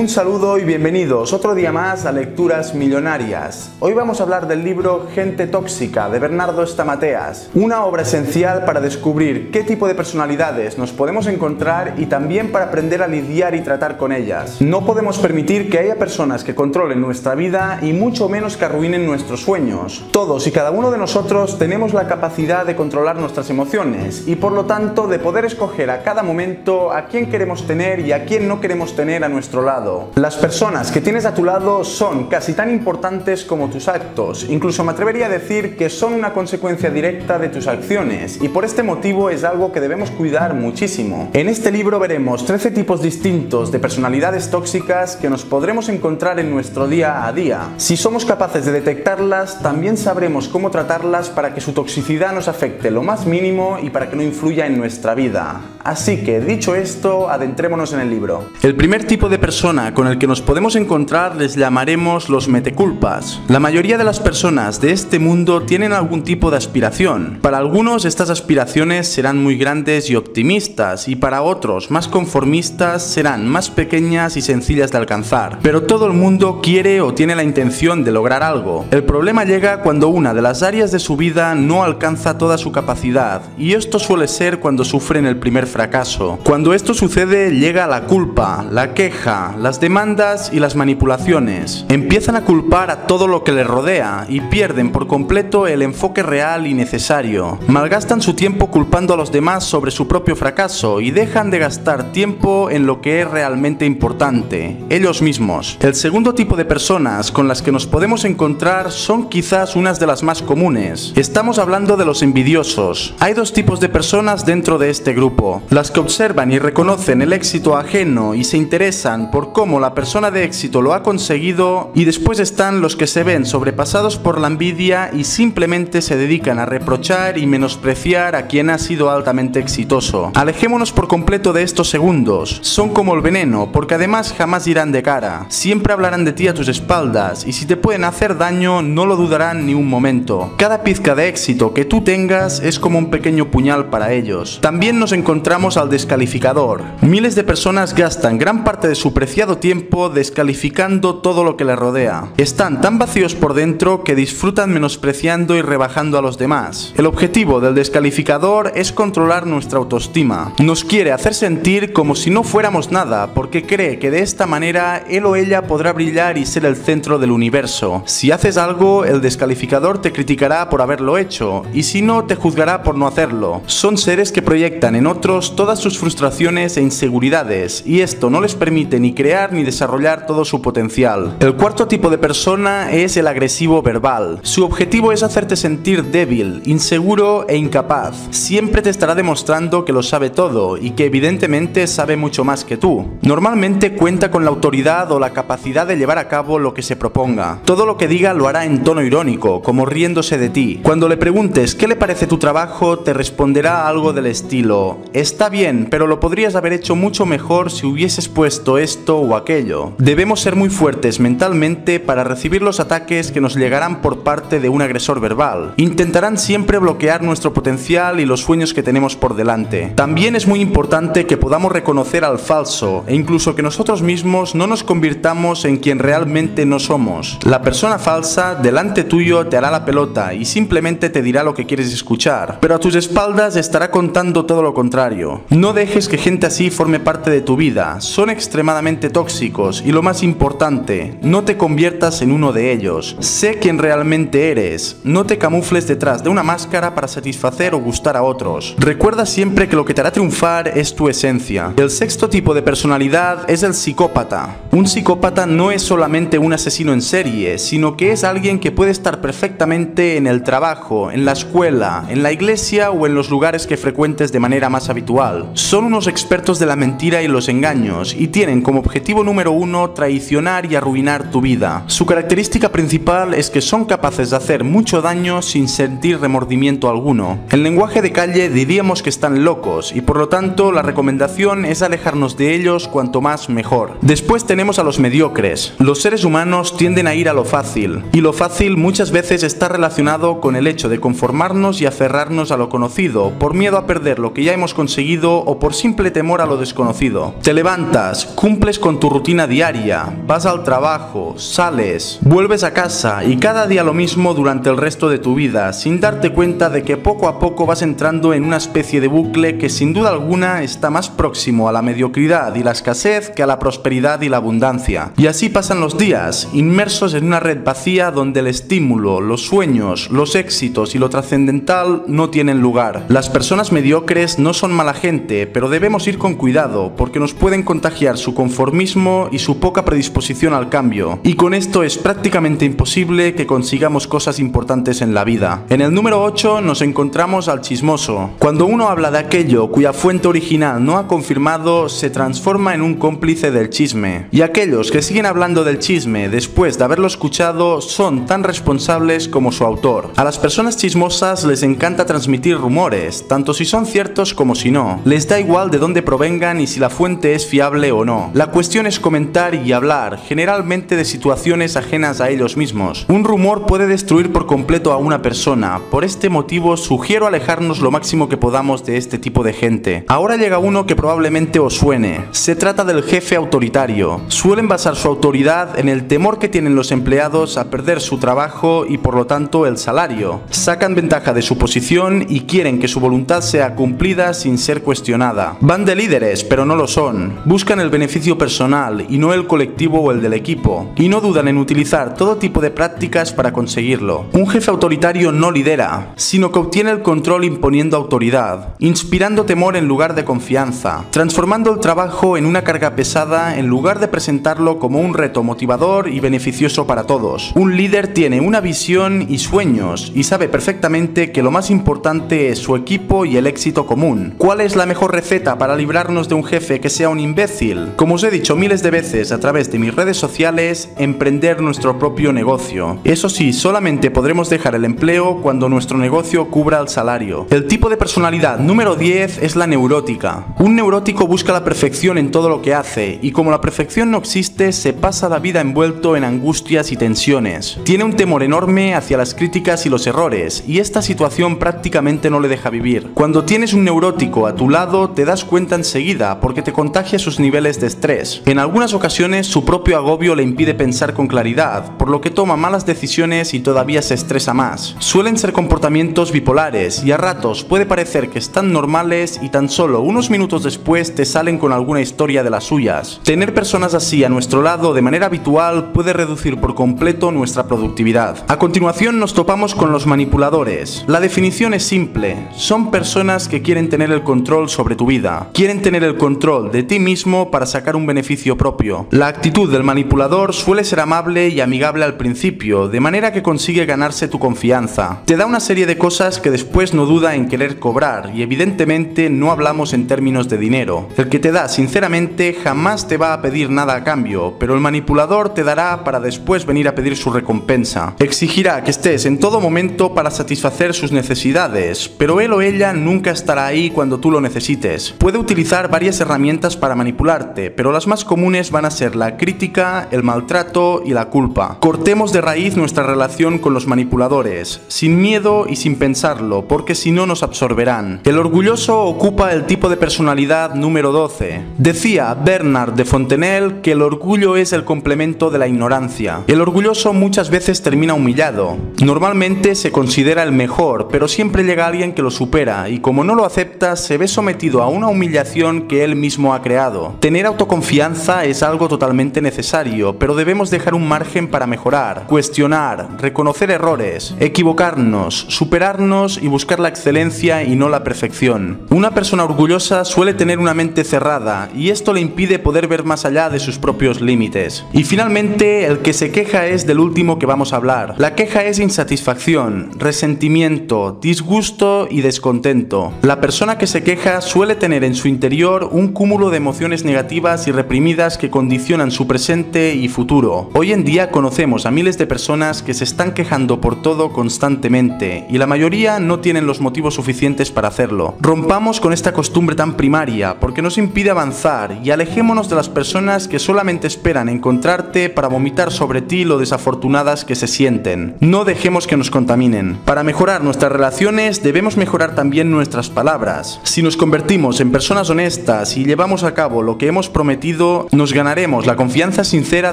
Un saludo y bienvenidos otro día más a Lecturas Millonarias. Hoy vamos a hablar del libro Gente Tóxica de Bernardo Estamateas, una obra esencial para descubrir qué tipo de personalidades nos podemos encontrar y también para aprender a lidiar y tratar con ellas. No podemos permitir que haya personas que controlen nuestra vida y mucho menos que arruinen nuestros sueños. Todos y cada uno de nosotros tenemos la capacidad de controlar nuestras emociones y por lo tanto de poder escoger a cada momento a quién queremos tener y a quién no queremos tener a nuestro lado las personas que tienes a tu lado son casi tan importantes como tus actos, incluso me atrevería a decir que son una consecuencia directa de tus acciones y por este motivo es algo que debemos cuidar muchísimo. En este libro veremos 13 tipos distintos de personalidades tóxicas que nos podremos encontrar en nuestro día a día. Si somos capaces de detectarlas, también sabremos cómo tratarlas para que su toxicidad nos afecte lo más mínimo y para que no influya en nuestra vida. Así que, dicho esto, adentrémonos en el libro. El primer tipo de persona con el que nos podemos encontrar les llamaremos los meteculpas. La mayoría de las personas de este mundo tienen algún tipo de aspiración. Para algunos estas aspiraciones serán muy grandes y optimistas y para otros más conformistas serán más pequeñas y sencillas de alcanzar. Pero todo el mundo quiere o tiene la intención de lograr algo. El problema llega cuando una de las áreas de su vida no alcanza toda su capacidad y esto suele ser cuando sufren el primer fracaso. Cuando esto sucede llega la culpa, la queja, las demandas y las manipulaciones. Empiezan a culpar a todo lo que les rodea y pierden por completo el enfoque real y necesario. Malgastan su tiempo culpando a los demás sobre su propio fracaso y dejan de gastar tiempo en lo que es realmente importante, ellos mismos. El segundo tipo de personas con las que nos podemos encontrar son quizás unas de las más comunes. Estamos hablando de los envidiosos. Hay dos tipos de personas dentro de este grupo. Las que observan y reconocen el éxito ajeno y se interesan por cómo la persona de éxito lo ha conseguido y después están los que se ven sobrepasados por la envidia y simplemente se dedican a reprochar y menospreciar a quien ha sido altamente exitoso. Alejémonos por completo de estos segundos. Son como el veneno, porque además jamás irán de cara. Siempre hablarán de ti a tus espaldas y si te pueden hacer daño no lo dudarán ni un momento. Cada pizca de éxito que tú tengas es como un pequeño puñal para ellos. También nos encontramos al descalificador. Miles de personas gastan gran parte de su preciado tiempo descalificando todo lo que le rodea. Están tan vacíos por dentro que disfrutan menospreciando y rebajando a los demás. El objetivo del descalificador es controlar nuestra autoestima. Nos quiere hacer sentir como si no fuéramos nada porque cree que de esta manera él o ella podrá brillar y ser el centro del universo. Si haces algo, el descalificador te criticará por haberlo hecho y si no, te juzgará por no hacerlo. Son seres que proyectan en otros todas sus frustraciones e inseguridades y esto no les permite ni ni desarrollar todo su potencial. El cuarto tipo de persona es el agresivo verbal. Su objetivo es hacerte sentir débil, inseguro e incapaz. Siempre te estará demostrando que lo sabe todo y que evidentemente sabe mucho más que tú. Normalmente cuenta con la autoridad o la capacidad de llevar a cabo lo que se proponga. Todo lo que diga lo hará en tono irónico, como riéndose de ti. Cuando le preguntes qué le parece tu trabajo, te responderá algo del estilo, está bien, pero lo podrías haber hecho mucho mejor si hubieses puesto esto o aquello. Debemos ser muy fuertes mentalmente para recibir los ataques que nos llegarán por parte de un agresor verbal. Intentarán siempre bloquear nuestro potencial y los sueños que tenemos por delante. También es muy importante que podamos reconocer al falso e incluso que nosotros mismos no nos convirtamos en quien realmente no somos. La persona falsa delante tuyo te hará la pelota y simplemente te dirá lo que quieres escuchar, pero a tus espaldas estará contando todo lo contrario. No dejes que gente así forme parte de tu vida, son extremadamente tóxicos y lo más importante, no te conviertas en uno de ellos. Sé quien realmente eres, no te camufles detrás de una máscara para satisfacer o gustar a otros. Recuerda siempre que lo que te hará triunfar es tu esencia. El sexto tipo de personalidad es el psicópata. Un psicópata no es solamente un asesino en serie, sino que es alguien que puede estar perfectamente en el trabajo, en la escuela, en la iglesia o en los lugares que frecuentes de manera más habitual. Son unos expertos de la mentira y los engaños y tienen como objetivo Objetivo número uno, traicionar y arruinar tu vida. Su característica principal es que son capaces de hacer mucho daño sin sentir remordimiento alguno. En lenguaje de calle diríamos que están locos y por lo tanto la recomendación es alejarnos de ellos cuanto más mejor. Después tenemos a los mediocres. Los seres humanos tienden a ir a lo fácil y lo fácil muchas veces está relacionado con el hecho de conformarnos y aferrarnos a lo conocido por miedo a perder lo que ya hemos conseguido o por simple temor a lo desconocido. Te levantas, cumples con tu rutina diaria, vas al trabajo, sales, vuelves a casa y cada día lo mismo durante el resto de tu vida, sin darte cuenta de que poco a poco vas entrando en una especie de bucle que sin duda alguna está más próximo a la mediocridad y la escasez que a la prosperidad y la abundancia. Y así pasan los días, inmersos en una red vacía donde el estímulo, los sueños, los éxitos y lo trascendental no tienen lugar. Las personas mediocres no son mala gente, pero debemos ir con cuidado porque nos pueden contagiar su conformismo y su poca predisposición al cambio. Y con esto es prácticamente imposible que consigamos cosas importantes en la vida. En el número 8 nos encontramos al chismoso. Cuando uno habla de aquello cuya fuente original no ha confirmado, se transforma en un cómplice del chisme. Y aquellos que siguen hablando del chisme después de haberlo escuchado son tan responsables como su autor. A las personas chismosas les encanta transmitir rumores, tanto si son ciertos como si no. Les da igual de dónde provengan y si la fuente es fiable o no. La cuestión es comentar y hablar, generalmente de situaciones ajenas a ellos mismos. Un rumor puede destruir por completo a una persona, por este motivo sugiero alejarnos lo máximo que podamos de este tipo de gente. Ahora llega uno que probablemente os suene. Se trata del jefe autoritario. Suelen basar su autoridad en el temor que tienen los empleados a perder su trabajo y por lo tanto el salario. Sacan ventaja de su posición y quieren que su voluntad sea cumplida sin ser cuestionada. Van de líderes, pero no lo son. Buscan el beneficio personal y no el colectivo o el del equipo. Y no dudan en utilizar todo tipo de prácticas para conseguirlo. Un jefe autoritario no lidera, sino que obtiene el control imponiendo autoridad, inspirando temor en lugar de confianza, transformando el trabajo en una carga pesada en lugar de presentarlo como un reto motivador y beneficioso para todos. Un líder tiene una visión y sueños y sabe perfectamente que lo más importante es su equipo y el éxito común. ¿Cuál es la mejor receta para librarnos de un jefe que sea un imbécil? Como os he dicho miles de veces a través de mis redes sociales, emprender nuestro propio negocio. Eso sí, solamente podremos dejar el empleo cuando nuestro negocio cubra el salario. El tipo de personalidad número 10 es la neurótica. Un neurótico busca la perfección en todo lo que hace y como la perfección no existe, se pasa la vida envuelto en angustias y tensiones. Tiene un temor enorme hacia las críticas y los errores y esta situación prácticamente no le deja vivir. Cuando tienes un neurótico a tu lado, te das cuenta enseguida porque te contagia sus niveles de estrés. En algunas ocasiones su propio agobio le impide pensar con claridad, por lo que toma malas decisiones y todavía se estresa más. Suelen ser comportamientos bipolares y a ratos puede parecer que están normales y tan solo unos minutos después te salen con alguna historia de las suyas. Tener personas así a nuestro lado de manera habitual puede reducir por completo nuestra productividad. A continuación nos topamos con los manipuladores. La definición es simple, son personas que quieren tener el control sobre tu vida, quieren tener el control de ti mismo para sacar un beneficio propio. La actitud del manipulador suele ser amable y amigable al principio, de manera que consigue ganarse tu confianza. Te da una serie de cosas que después no duda en querer cobrar y evidentemente no hablamos en términos de dinero. El que te da sinceramente jamás te va a pedir nada a cambio, pero el manipulador te dará para después venir a pedir su recompensa. Exigirá que estés en todo momento para satisfacer sus necesidades, pero él o ella nunca estará ahí cuando tú lo necesites. Puede utilizar varias herramientas para manipularte, pero las más comunes van a ser la crítica, el maltrato y la culpa. Cortemos de raíz nuestra relación con los manipuladores, sin miedo y sin pensarlo, porque si no nos absorberán. El orgulloso ocupa el tipo de personalidad número 12. Decía Bernard de Fontenelle que el orgullo es el complemento de la ignorancia. El orgulloso muchas veces termina humillado. Normalmente se considera el mejor, pero siempre llega alguien que lo supera y como no lo acepta se ve sometido a una humillación que él mismo ha creado. Tener autoconfianza es algo totalmente necesario, pero debemos dejar un margen para mejorar, cuestionar, reconocer errores, equivocarnos, superarnos y buscar la excelencia y no la perfección. Una persona orgullosa suele tener una mente cerrada y esto le impide poder ver más allá de sus propios límites. Y finalmente, el que se queja es del último que vamos a hablar. La queja es insatisfacción, resentimiento, disgusto y descontento. La persona que se queja suele tener en su interior un cúmulo de emociones negativas y reprimidas que condicionan su presente y futuro. Hoy en día conocemos a miles de personas que se están quejando por todo constantemente y la mayoría no tienen los motivos suficientes para hacerlo. Rompamos con esta costumbre tan primaria porque nos impide avanzar y alejémonos de las personas que solamente esperan encontrarte para vomitar sobre ti lo desafortunadas que se sienten. No dejemos que nos contaminen. Para mejorar nuestras relaciones debemos mejorar también nuestras palabras. Si nos convertimos en personas honestas y llevamos a cabo lo que hemos prometido, nos ganaremos la confianza sincera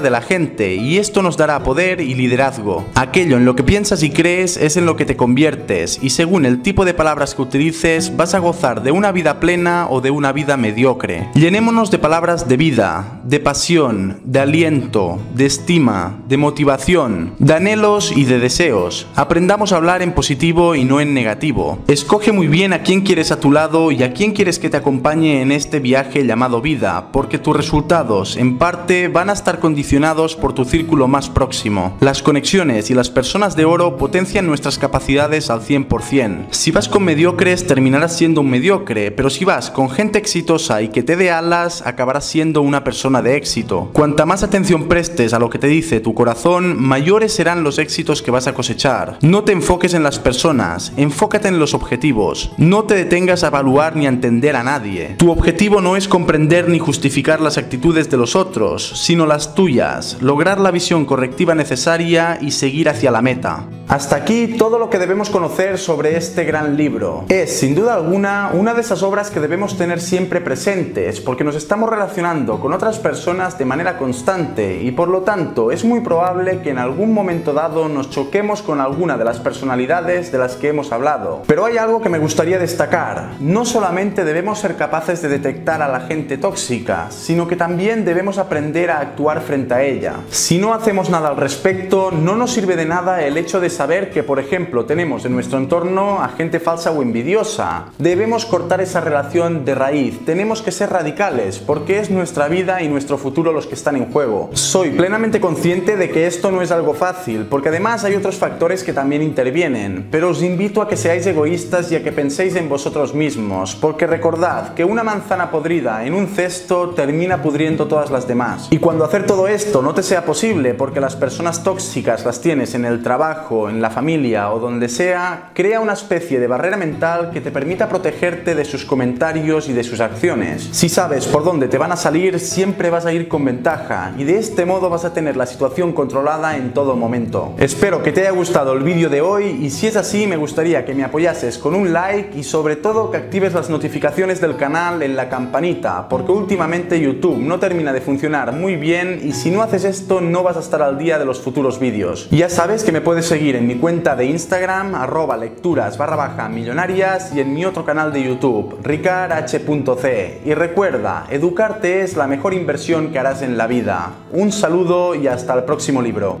de la gente y esto nos dará poder y liderazgo. Aquello en lo que piensas y crees es en lo que te conviertes y según el tipo de palabras que utilices vas a gozar de una vida plena o de una vida mediocre. Llenémonos de palabras de vida, de pasión, de aliento, de estima, de motivación, de anhelos y de deseos. Aprendamos a hablar en positivo y no en negativo. Escoge muy bien a quién quieres a tu lado y a quién quieres que te acompañe en este viaje llamado vida, porque tus resultados en parte van a estar condicionados por tu círculo más próximo. Las conexiones y las personas de oro potencian nuestras capacidades al 100%. Si vas con mediocres terminarás siendo un mediocre, pero si vas con gente exitosa y que te dé alas, acabarás siendo una persona de éxito. Cuanta más atención prestes a lo que te dice tu corazón, mayores serán los éxitos que vas a cosechar. No te enfoques en las personas, enfócate en los objetivos. No te detengas a evaluar ni a entender a nadie. Tu objetivo no es comprender ni justificar las actitudes de los otros, sino las tuyas, lograr la visión correctiva necesaria y seguir hacia la meta. Hasta aquí todo lo que debemos conocer sobre este gran libro. Es, sin duda alguna, una de esas obras que debemos tener siempre presentes, porque nos estamos relacionando con otras personas de manera constante y por lo tanto es muy probable que en algún momento dado nos choquemos con alguna de las personalidades de las que hemos hablado. Pero hay algo que me gustaría destacar. No solamente debemos ser capaces de detectar a la gente tóxica, sino que también debemos aprender a actuar frente a ella. Si no hacemos nada al respecto, no nos sirve de nada el hecho de saber que, por ejemplo, tenemos en nuestro entorno a gente falsa o envidiosa. Debemos cortar esa relación de raíz, tenemos que ser radicales, porque es nuestra vida y nuestro futuro los que están en juego. Soy plenamente consciente de que esto no es algo fácil, porque además hay otros factores que también intervienen, pero os invito a que seáis egoístas y a que penséis en vosotros mismos, porque recordad que una manzana podrida en un cesto termina pudriendo todas las demás. Y cuando hacer todo esto no te sea posible porque las personas tóxicas las tienes en el trabajo, en la familia o donde sea, crea una especie de barrera mental que te permita protegerte de sus comentarios y de sus acciones. Si sabes por dónde te van a salir, siempre vas a ir con ventaja y de este modo vas a tener la situación controlada en todo momento. Espero que te haya gustado el vídeo de hoy y si es así me gustaría que me apoyases con un like y sobre todo que actives las notificaciones del canal en la campanita porque últimamente YouTube no termina de funcionar muy bien y si no haces esto no vas a estar al día de los futuros vídeos. Ya sabes que me puedes seguir en mi cuenta de Instagram, arroba lecturas barra baja millonarias y en mi otro canal de YouTube, ricarh.c. Y recuerda, educarte es la mejor inversión que harás en la vida. Un saludo y hasta el próximo libro.